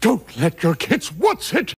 Don't let your kids what's it.